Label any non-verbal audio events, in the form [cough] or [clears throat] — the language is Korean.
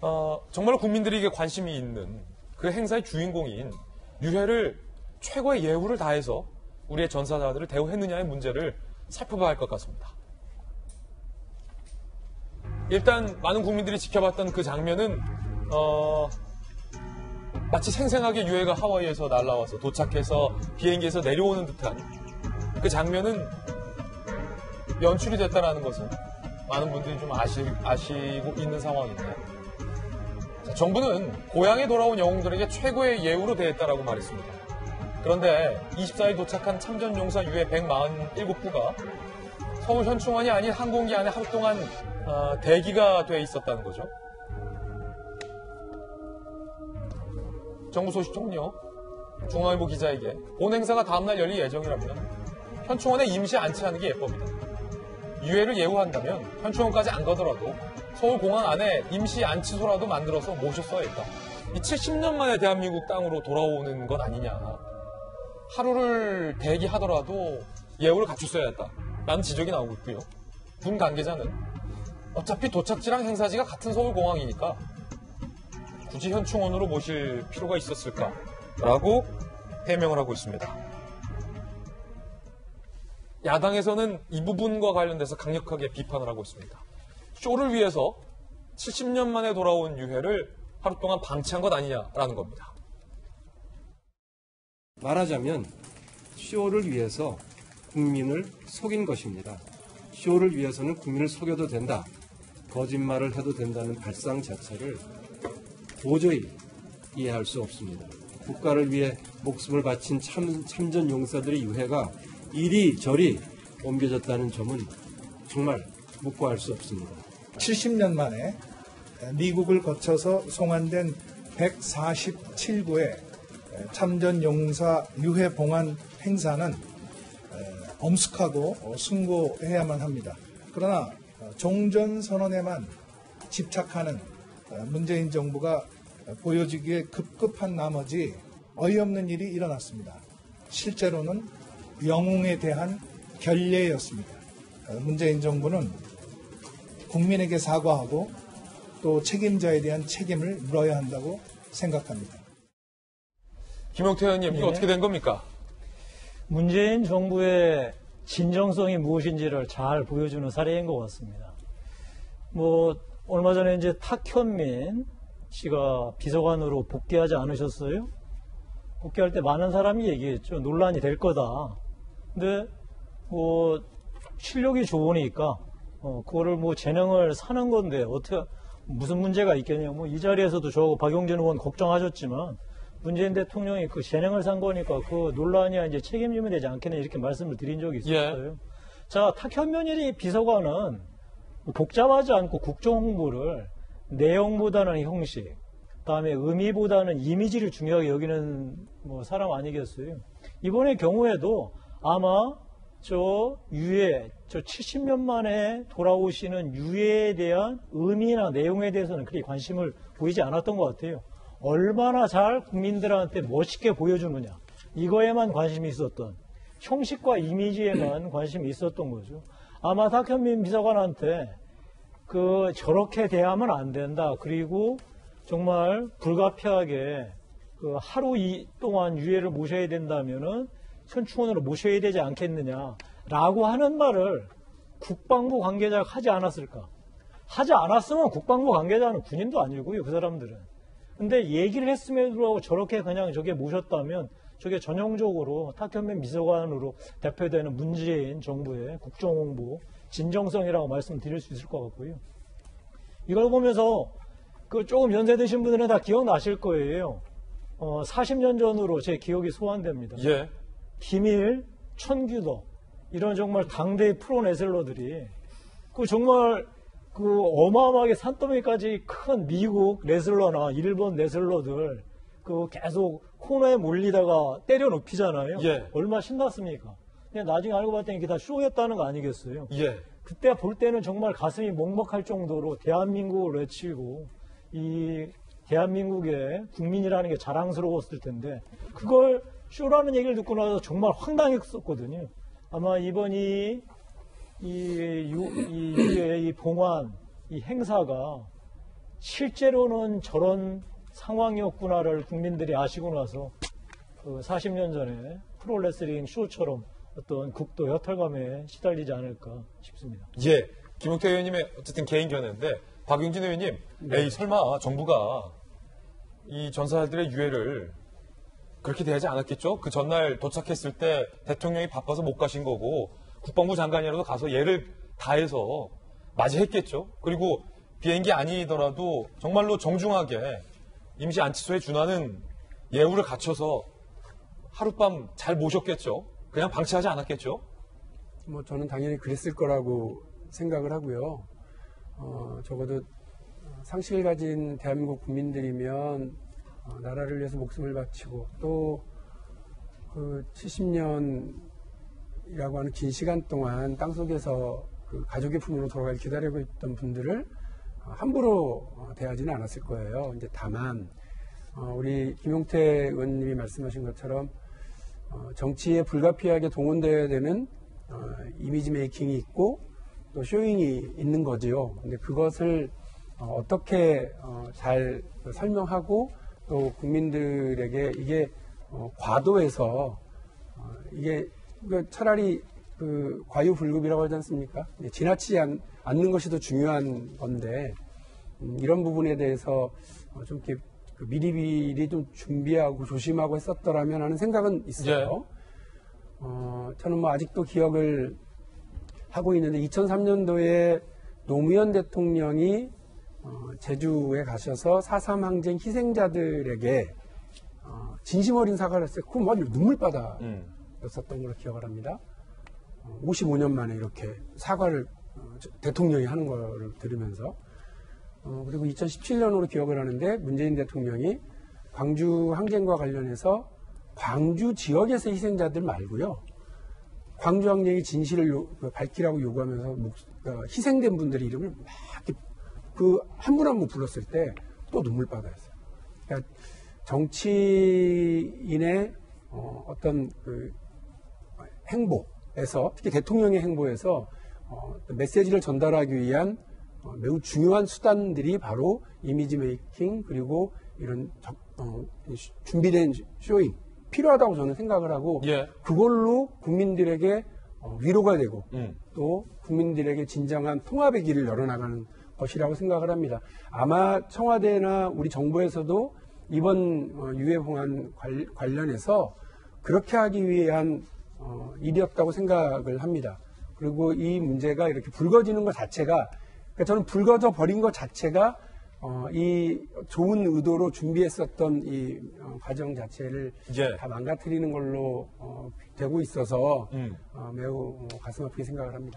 어, 정말 국민들에게 관심이 있는 그 행사의 주인공인 유해를 최고의 예우를 다해서 우리의 전사자들을 대우했느냐의 문제를 살펴봐야 할 것 같습니다. 일단 많은 국민들이 지켜봤던 그 장면은 어, 마치 생생하게 유해가 하와이에서 날라와서 도착해서 비행기에서 내려오는 듯한 그 장면은 연출이 됐다라는 것은 많은 분들이 좀 아시, 아시고 있는 상황인데 자, 정부는 고향에 돌아온 영웅들에게 최고의 예우로 대했다라고 말했습니다. 그런데 24일 도착한 참전용사 유해 147구가 서울 현충원이 아닌 항공기 안에 하루 동안 어, 대기가 돼 있었다는 거죠. 정부 소식통은요. 중앙일보 기자에게 본 행사가 다음날 열릴 예정이라면 현충원에 임시 안치하는 게 예법이다. 유해를 예우한다면 현충원까지 안 가더라도 서울공항 안에 임시 안치소라도 만들어서 모셨어야 했다. 이 70년 만에 대한민국 땅으로 돌아오는 것 아니냐. 하루를 대기하더라도 예우를 갖췄어야 했다. 라는 지적이 나오고 있고요. 군 관계자는 어차피 도착지랑 행사지가 같은 서울공항이니까 굳이 현충원으로 모실 필요가 있었을까라고 해명을 하고 있습니다. 야당에서는 이 부분과 관련돼서 강력하게 비판을 하고 있습니다. 쇼를 위해서 70년 만에 돌아온 유해를 하루 동안 방치한 것 아니냐라는 겁니다. 말하자면 쇼를 위해서 국민을 속인 것입니다. 쇼를 위해서는 국민을 속여도 된다. 거짓말을 해도 된다는 발상 자체를 도저히 이해할 수 없습니다. 국가를 위해 목숨을 바친 참, 참전 용사들의 유해가 이리저리 옮겨졌다는 점은 정말 묵고할 수 없습니다. 70년 만에 미국을 거쳐서 송환된 147구의 참전 용사 유해 봉환 행사는 엄숙하고 숭고해야만 합니다. 그러나 종전 선언에만 집착하는 문재인 정부가 보여지기에 급급한 나머지 어이없는 일이 일어났습니다. 실제로는 영웅에 대한 결례였습니다. 문재인 정부는 국민에게 사과하고 또 책임자에 대한 책임을 물어야 한다고 생각합니다. 김용태 의원님, 이거 예. 어떻게 된 겁니까? 문재인 정부의 진정성이 무엇인지를 잘 보여주는 사례인 것 같습니다. 뭐 얼마 전에 이제 탁현민 씨가 비서관으로 복귀하지 않으셨어요? 복귀할 때 많은 사람이 얘기했죠. 논란이 될 거다. 근데 뭐 실력이 좋으니까 어, 그거를 뭐 재능을 사는 건데 어떻게 무슨 문제가 있겠냐. 뭐 이 자리에서도 저 박용진 의원 걱정하셨지만 문재인 대통령이 그 재능을 산 거니까 그 논란이 이제 책임지면 되지 않겠냐 이렇게 말씀을 드린 적이 있었어요. 자, 탁현면이 비서관은 뭐 복잡하지 않고 국정 홍보를 내용보다는 형식, 그다음에 의미보다는 이미지를 중요하게 여기는 뭐 사람 아니겠어요. 이번의 경우에도 아마 저 유해, 저 70년 만에 돌아오시는 유해에 대한 의미나 내용에 대해서는 그리 관심을 보이지 않았던 것 같아요. 얼마나 잘 국민들한테 멋있게 보여주느냐. 이거에만 관심이 있었던, 형식과 이미지에만 [clears throat] 관심이 있었던 거죠. 아마 탁현민 비서관한테 그 저렇게 대하면 안 된다. 그리고 정말 불가피하게 그 하루 이 동안 유해를 모셔야 된다면은 현충원으로 모셔야 되지 않겠느냐라고 하는 말을 국방부 관계자가 하지 않았을까? 하지 않았으면 국방부 관계자는 군인도 아니고요, 그 사람들은. 근데 얘기를 했음에도 불구하고 저렇게 그냥 저게 모셨다면 저게 전형적으로 탁현민 비서관으로 대표되는 문재인 정부의 국정홍보 진정성이라고 말씀드릴 수 있을 것 같고요. 이걸 보면서 그 조금 연세 드신 분들은 다 기억나실 거예요. 어, 40년 전으로 제 기억이 소환됩니다. 예. 김일, 천규도 이런 정말 당대의 프로 레슬러들이 그 정말 그 어마어마하게 산더미까지 큰 미국 레슬러나 일본 레슬러들 그 계속 코너에 몰리다가 때려 눕히잖아요. 예. 얼마 신났습니까? 근데 나중에 알고 봤더니 이게 다 쇼였다는 거 아니겠어요? 예. 그때 볼 때는 정말 가슴이 먹먹할 정도로 대한민국을 외치고 이 대한민국의 국민이라는 게 자랑스러웠을 텐데 그걸 쇼라는 얘기를 듣고 나서 정말 황당했었거든요. 아마 이번 이 이, 유, 이, 유의 이 봉환 이 행사가 실제로는 저런 상황이었구나를 국민들이 아시고 나서 그 40년 전에 프로레슬링 쇼처럼 어떤 국도 여탈감에 시달리지 않을까 싶습니다. 예. 김용태 의원님의 어쨌든 개인 견해인데 박용진 의원님, 에이 설마 정부가 이 전사들의 유해를 그렇게 대하지 않았겠죠? 그 전날 도착했을 때 대통령이 바빠서 못 가신 거고 국방부 장관이라도 가서 예를 다해서 맞이했겠죠? 그리고 비행기 아니더라도 정말로 정중하게 임시 안치소에 준하는 예우를 갖춰서 하룻밤 잘 모셨겠죠? 그냥 방치하지 않았겠죠? 뭐 저는 당연히 그랬을 거라고 생각을 하고요. 어, 적어도 상식을 가진 대한민국 국민들이면 어, 나라를 위해서 목숨을 바치고 또 그 70년이라고 하는 긴 시간 동안 땅속에서 그 가족의 품으로 돌아가길 기다리고 있던 분들을 어, 함부로 어, 대하지는 않았을 거예요. 이제 다만 어, 우리 김용태 의원님이 말씀하신 것처럼 어, 정치에 불가피하게 동원되어야 되는 어, 이미지 메이킹이 있고 또 쇼잉이 있는 거지요. 근데 그것을 어, 떻게 잘 설명하고 또 국민들에게 이게 어, 과도해서 어, 이게 그 차라리 그 과유불급이라고 하지 않습니까? 예, 지나치지 않, 는 것이 더 중요한 건데 음, 이런 부분에 대해서 어, 좀 이렇게 그 미리미리 좀 준비하고 조심하고 했었더라면 하는 생각은 있어요. 어, 저는 뭐 아직도 기억을 하고 있는데 2003년도에 노무현 대통령이 어, 제주에 가셔서 4.3 항쟁 희생자들에게 어, 진심 어린 사과를 했어요. 그건 완전 눈물바다였었던 걸로 기억을 합니다. 어, 55년 만에 이렇게 사과를 어, 저- 대통령이 하는 거를 들으면서 어, 그리고 2017년으로 기억을 하는데 문재인 대통령이 광주 항쟁과 관련해서 광주 지역에서 희생자들 말고요. 광주 항쟁의 진실을 밝히라고 요구하면서 목- 어, 희생된 분들의 이름을 막 그 한 분 한 분 불렀을 때 또 눈물바다였어요. 그러니까 정치인의 어, 어떤 그 행보에서 특히 대통령의 행보에서 어, 메시지를 전달하기 위한 어, 매우 중요한 수단들이 바로 이미지 메이킹 그리고 이런 적- 어, 시- 준비된 showing 필요하다고 저는 생각을 하고 예. 그걸로 국민들에게 어, 위로가 되고 음. 또 국민들에게 진정한 통합의 길을 열어나가는 것이라고 생각을 합니다. 아마 청와대나 우리 정부에서도 이번 어, 유해 봉안 관- 관련해서 그렇게 하기 위한 어, 일이었다고 생각을 합니다. 그리고 이 문제가 이렇게 불거지는 것 자체가 그러니까 저는 불거져 버린 것 자체가 어, 이 좋은 의도로 준비했었던 이 어, 과정 자체를 예. 다 망가뜨리는 걸로 어, 되고 있어서 음. 어, 매우 어, 가슴 아프게 생각을 합니다.